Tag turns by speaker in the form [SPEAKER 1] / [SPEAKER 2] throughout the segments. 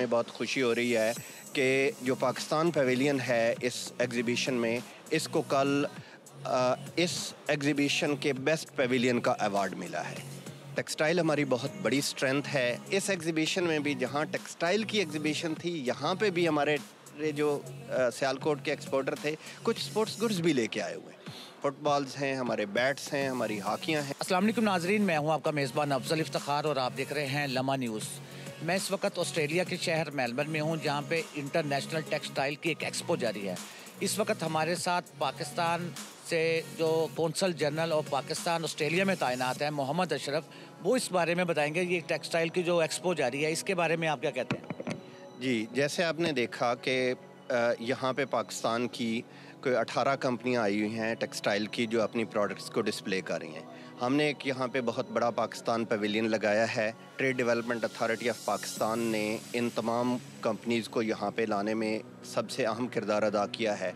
[SPEAKER 1] में बहुत खुशी हो रही है कि जो पाकिस्तान पवेलियन है इस एग्ज़िबिशन में इसको कल आ, इस एग्ज़िबिशन के बेस्ट पवेलियन का अवार्ड मिला है। टेक्सटाइल हमारी बहुत बड़ी स्ट्रेंथ है। इस एग्ज़िबिशन में भी जहाँ टेक्सटाइल की एग्ज़िबिशन थी यहाँ पे भी हमारे जो सियालकोट के एक्सपोर्टर थे कुछ स्पोर्ट्स गुड्स भी लेके आए हुए फुटबॉल्स हैं हमारे बैट्स हैं हमारी हाकियाँ हैं।
[SPEAKER 2] वालेकुम नाजरीन मैं हूँ आपका मेज़बान अफजल इफ्तार और आप देख रहे हैं लमा न्यूज़। मैं इस वक्त ऑस्ट्रेलिया के शहर मेलबर्न में हूँ, जहाँ पे इंटरनेशनल टेक्सटाइल की एक एक्सपो जारी है। इस वक्त हमारे साथ पाकिस्तान से जो consul general of Pakistan Australia में तैनात है, मोहम्मद अशरफ, वो इस बारे में बताएँगे ये टेक्सटाइल की जो एक्सपो जारी है, इसके बारे में आप क्या कहते हैं?
[SPEAKER 1] जी, जैसे आपने देखा कि यहाँ पे पाकिस्तान की कोई 18 कंपनियाँ आई हुई हैं टेक्सटाइल की जो अपनी प्रोडक्ट्स को डिस्प्ले कर रही हैं। हमने एक यहाँ पे बहुत बड़ा पाकिस्तान पवेलियन लगाया है। Trade development authority of Pakistan ने इन तमाम कंपनीज़ को यहाँ पे लाने में सबसे अहम किरदार अदा किया है।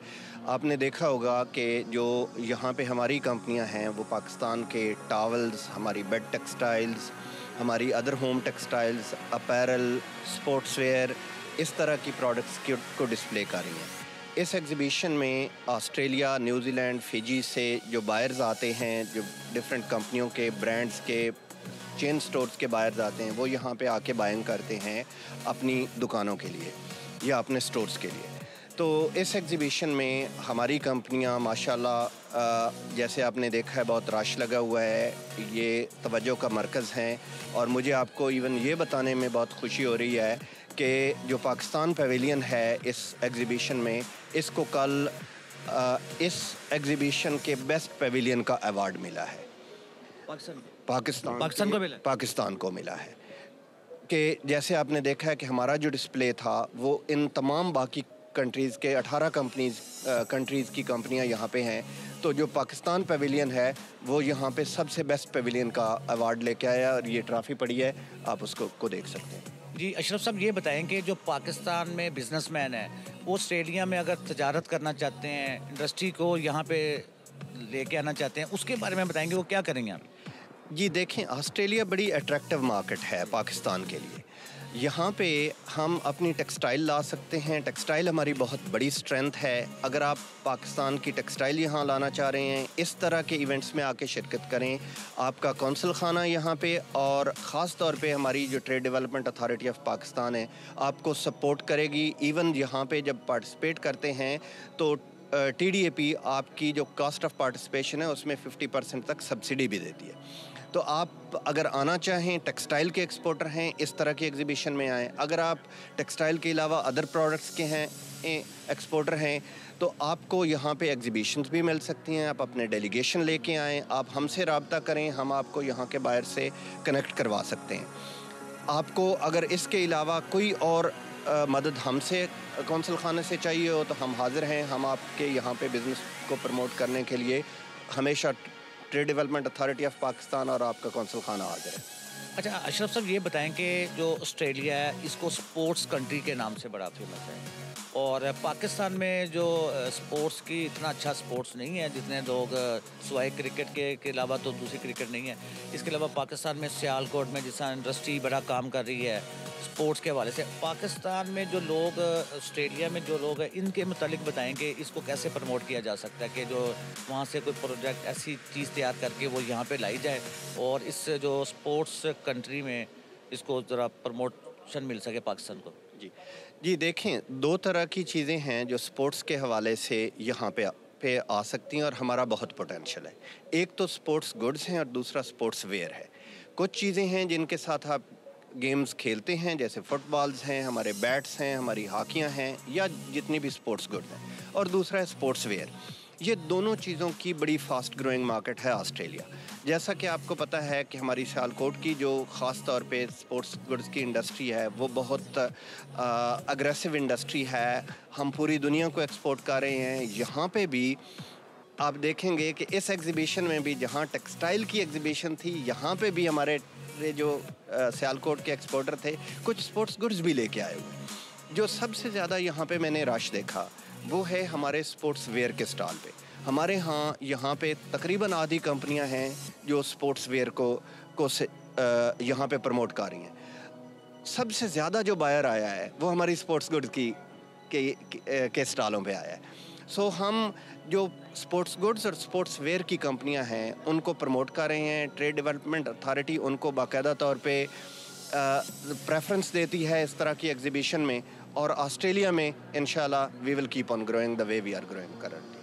[SPEAKER 1] आपने देखा होगा कि जो यहाँ पे हमारी कंपनियाँ हैं, वो पाकिस्तान के टावल्स हमारी बेड टेक्सटाइल्स हमारी other home textiles apparel sports wear इस तरह की प्रोडक्ट्स को डिस्प्ले कर रही हैं। इस एग्ज़िबिशन में ऑस्ट्रेलिया, न्यूजीलैंड, फिजी से जो बायर्स आते हैं, जो डिफरेंट कंपनियों के ब्रांड्स के चेन स्टोर्स के बायर्स आते हैं, वो यहाँ पे आके बाइंग करते हैं अपनी दुकानों के लिए या अपने स्टोर्स के लिए। तो इस एग्ज़िबिशन में हमारी कंपनियाँ माशाल्लाह जैसे आपने देखा है बहुत रश लगा हुआ है। ये तवज्जो का मरकज़ हैं और मुझे आपको इवन ये बताने में बहुत खुशी हो रही है कि जो पाकिस्तान पवेलियन है इस एग्ज़िबिशन में इसको कल आ, इस एग्ज़िबिशन के बेस्ट पवेलियन का अवार्ड मिला है। पाकिस्तान
[SPEAKER 2] पाकिस्तान को मिला
[SPEAKER 1] पाकिस्तान को मिला है। कि जैसे आपने देखा है कि हमारा जो डिस्प्ले था वो इन तमाम बाकी कंट्रीज़ के 18 कंपनीज़ कंट्रीज़ की कंपनियाँ यहाँ पे हैं। तो जो पाकिस्तान पवेलियन है वो यहाँ पे सबसे बेस्ट पवेलियन का अवार्ड लेके आया और ये ट्रॉफ़ी पड़ी है। आप उसको को देख सकते हैं।
[SPEAKER 2] जी अशरफ साहब ये बताएँ कि जो पाकिस्तान में बिजनेसमैन है वो ऑस्ट्रेलिया में अगर तजारत करना चाहते हैं इंडस्ट्री को यहाँ पे लेके आना चाहते हैं उसके बारे में बताएँगे वो क्या करेंगे आप?
[SPEAKER 1] जी देखें ऑस्ट्रेलिया बड़ी अट्रैक्टिव मार्केट है पाकिस्तान के लिए। यहाँ पे हम अपनी टेक्सटाइल ला सकते हैं। टेक्सटाइल हमारी बहुत बड़ी स्ट्रेंथ है। अगर आप पाकिस्तान की टेक्सटाइल यहाँ लाना चाह रहे हैं, इस तरह के इवेंट्स में आके शिरकत करें। आपका कौंसल खाना यहाँ पे और ख़ास तौर पे हमारी जो trade development authority of Pakistan है, आपको सपोर्ट करेगी। इवन यहाँ पे जब पार्टिसिपेट करते हैं तो टी डी ए पी आपकी जो कास्ट ऑफ़ पार्टिसिपेशन है, उसमें फ़िफ्टी परसेंट तक सब्सिडी भी देती है। तो आप अगर आना चाहें टेक्सटाइल के एक्सपोर्टर हैं इस तरह की एग्जीबिशन में आएँ। अगर आप टेक्सटाइल के अलावा अदर प्रोडक्ट्स के हैं एक्सपोर्टर हैं तो आपको यहाँ पे एग्जीबिशंस भी मिल सकती हैं। आप अपने डेलीगेशन लेके आएँ आप हमसे रबता करें हम आपको यहाँ के बाहर से कनेक्ट करवा सकते हैं। आपको अगर इसके अलावा कोई और आ, मदद हमसे कौंसल खाने से चाहिए हो तो हम हाज़िर हैं। हम आपके यहाँ पे बिज़नेस को प्रमोट करने के लिए हमेशा trade development authority of Pakistan और आपका कौंसल खाना हाजिर है।
[SPEAKER 2] अच्छा अशरफ साहब ये बताएँ कि जो ऑस्ट्रेलिया है, इसको स्पोर्ट्स कंट्री के नाम से बड़ा फ़ेमस है। और पाकिस्तान में जो स्पोर्ट्स की इतना अच्छा स्पोर्ट्स नहीं है, जितने लोग सवाए क्रिकेट के के अलावा तो दूसरी क्रिकेट नहीं है। इसके अलावा पाकिस्तान में सियालकोट में जिस इंडस्ट्री बड़ा काम कर रही है स्पोर्ट्स के हवाले से, पाकिस्तान में जो लोग, ऑस्ट्रेलिया में जो लोग हैं, इनके मतलब बताएँ कि इसको कैसे प्रमोट किया जा सकता है कि जो वहाँ से कोई प्रोजेक्ट, ऐसी चीज़ तैयार करके वो यहाँ पे लाई जाए और इस जो स्पोर्ट्स कंट्री में इसको ज़रा प्रमोशन मिल सके पाकिस्तान को।
[SPEAKER 1] जी। जी, देखें, दो तरह की चीज़ें हैं जो स्पोर्ट्स के हवाले से यहाँ पे पे आ सकती हैं और हमारा बहुत पोटेंशियल है। एक तो स्पोर्ट्स गुड्स हैं और दूसरा स्पोर्ट्स वेयर है। कुछ चीज़ें हैं जिनके साथ आप गेम्स खेलते हैं, जैसे फुटबॉल्स हैं, हमारे बैट्स हैं, हमारी हाकियाँ हैं, या जितनी भी स्पोर्ट्स गुड्स हैं। और दूसरा है स्पोर्ट्स वेयर ये दोनों चीज़ों की बड़ी फास्ट ग्रोइंग मार्केट है ऑस्ट्रेलिया। जैसा कि आपको पता है कि हमारी सियालकोट की जो ख़ास तौर पे स्पोर्ट्स गुड्स की इंडस्ट्री है, वो बहुत अग्रेसिव इंडस्ट्री है। हम पूरी दुनिया को एक्सपोर्ट कर रहे हैं। यहाँ पे भी आप देखेंगे कि इस एग्ज़िबिशन में भी जहाँ टेक्सटाइल की एग्ज़िबिशन थी यहाँ पे भी हमारे जो सियालकोट के एक्सपोर्टर थे कुछ स्पोर्ट्स गुड्स भी लेके आए हुए जो सबसे ज़्यादा यहाँ पे मैंने रश देखा वो है हमारे स्पोर्ट्स वेयर के स्टॉल पे। हमारे यहाँ यहाँ पे तकरीबन आधी कंपनियाँ हैं जो स्पोर्ट्स वेयर को को से यहाँ पे प्रमोट कर रही हैं। सबसे ज़्यादा जो बायर आया है वो हमारी स्पोर्ट्स गुड्स की के, के, के स्टॉलों पे आया है। सो so, हम जो स्पोर्ट्स गुड्स और स्पोर्ट्स वेयर की कंपनियाँ हैं उनको प्रमोट कर रहे हैं ट्रेड डेवलपमेंट अथॉरिटी उनको बाकायदा तौर पे प्रेफरेंस देती है इस तरह की एग्जीबिशन में और ऑस्ट्रेलिया में in we will keep on growing the way we are growing current